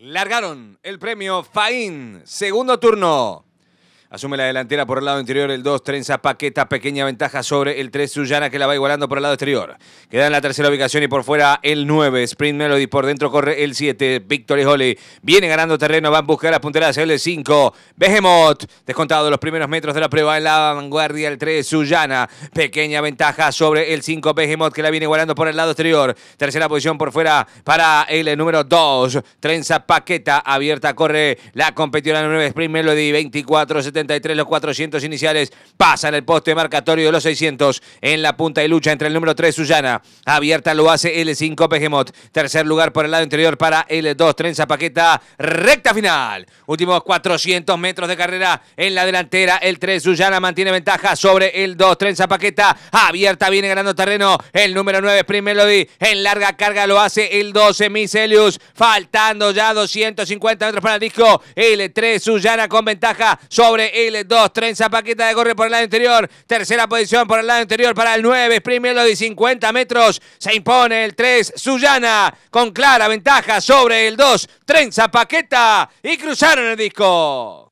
Largaron el premio Faín, segundo turno. Asume la delantera por el lado interior el 2, Trenza Paqueta, pequeña ventaja sobre el 3, Suyana que la va igualando por el lado exterior. Queda en la tercera ubicación y por fuera el 9, Sprint Melody, por dentro corre el 7, Victory Holly. Viene ganando terreno, va a buscar las punteras el 5, Behemoth, descontado los primeros metros de la prueba en la vanguardia el 3, Suyana, pequeña ventaja sobre el 5, Behemoth que la viene igualando por el lado exterior. Tercera posición por fuera para el número 2, Trenza Paqueta, abierta corre la competidora 9, Sprint Melody, 24, 73 los 400 iniciales. Pasan el poste marcatorio de los 600 en la punta de lucha entre el número 3 Suyana. Abierta lo hace el 5 Behemoth. Tercer lugar por el lado interior para el 2 Trenza Paqueta. Recta final. Últimos 400 metros de carrera en la delantera. El 3 Suyana mantiene ventaja sobre el 2 Trenza Paqueta. Abierta viene ganando terreno el número 9 Spring Melody. En larga carga lo hace el 12 Miselius. Faltando ya 250 metros para el disco. El 3 Suyana con ventaja sobre el 2, Trenza Paqueta de corre por el lado interior. Tercera posición por el lado interior para el 9, Sprint Melody, 50 metros. Se impone el 3, Suyana, con clara ventaja sobre el 2, Trenza Paqueta. Y cruzaron el disco.